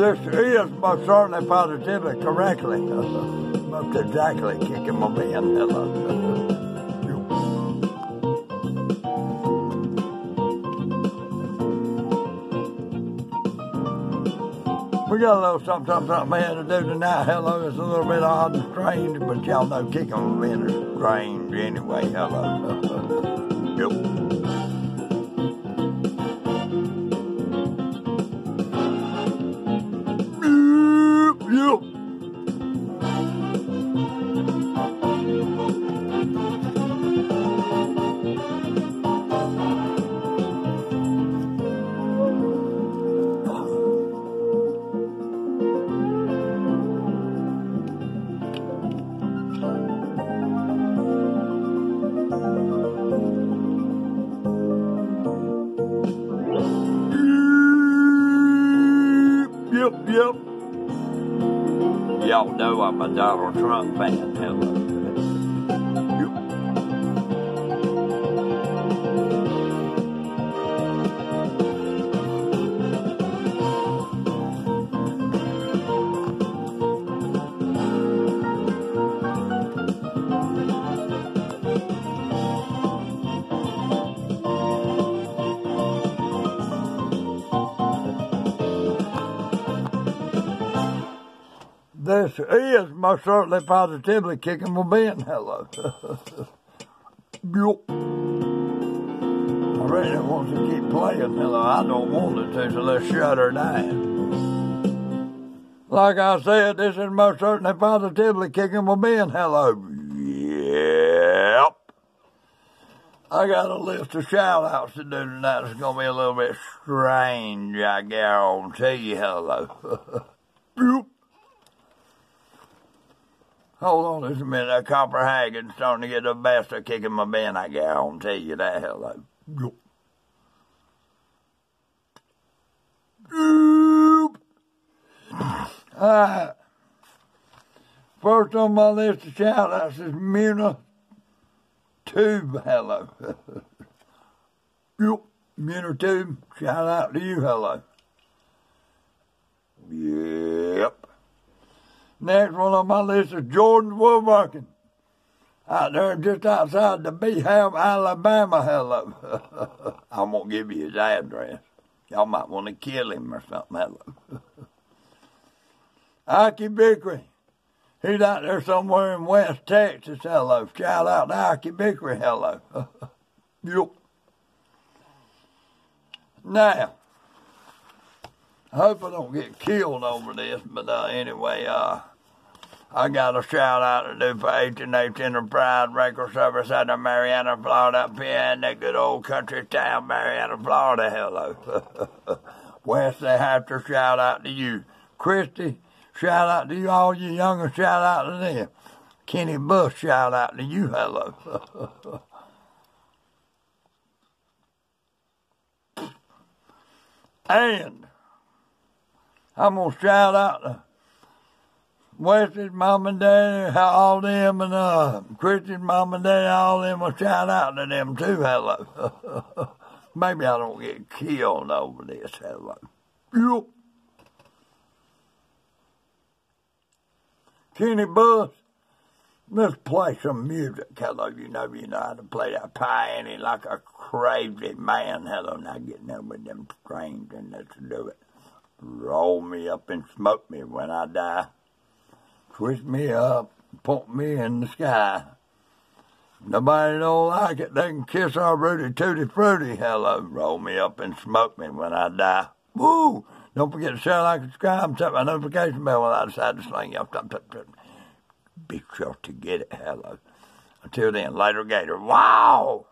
This is most certainly positively correctly. most exactly kicking my man. We got a little something, something, something we had to do tonight. Hello, it's a little bit odd and strange, but y'all know kicking my man is strange anyway. Hello. yep. Y'all know I'm a Donald Trump fan. Hello. This is most certainly positively kicking my bin. Hello. Yup. I really want to keep playing. Hello. I don't want it to, so let's shut her down. Like I said, this is most certainly positively kicking my bin. Hello. Yep. I got a list of shout outs to do tonight. It's going to be a little bit strange, I guarantee you. Hello. Yup. Hold on just a minute. That Copenhagen's starting to get the best of kicking my bin. I guarantee you that. Hello. Alright. Ah. First on my list of shout outs is Muna Tube. Hello. yep. Muna Tube. Shout out to you. Hello. Yep. Next one on my list is Jordan Woodworking. Out there just outside the Beehive, Alabama. Hello. I won't give you his address. Y'all might want to kill him or something. Hello. Ike Bickery. He's out there somewhere in West Texas. Hello. Shout out to Ike Bickery. Hello. yep. Now, I hope I don't get killed over this, but uh, anyway, uh, I got a shout out to do for H&H Enterprise Record Service out of Marianna, Florida, up here in that good old country town, Marianna, Florida. Hello. Wes, they have to shout out to you. Christy, shout out to you, all you younger, shout out to them. Kenny Bush, shout out to you. Hello. and I'm gonna shout out to Wesley's mom and dad, all them, and uh, Christian's mom and dad, all them. will shout out to them too. Hello. Maybe I don't get killed over this. Hello. Yep. Kenny Bush, let's play some music. Hello, you know you know how to play that piano like a crazy man. Hello, now getting with them strings and let's do it. Roll me up and smoke me when I die. Twist me up, put me in the sky. Nobody don't like it, they can kiss our Rudy Tooty Fruity. Hello, roll me up and smoke me when I die. Woo! Don't forget to share, like, subscribe, tap my notification bell when I decide to sling you. Be sure to get it. Hello. Until then, later, Gator. Wow!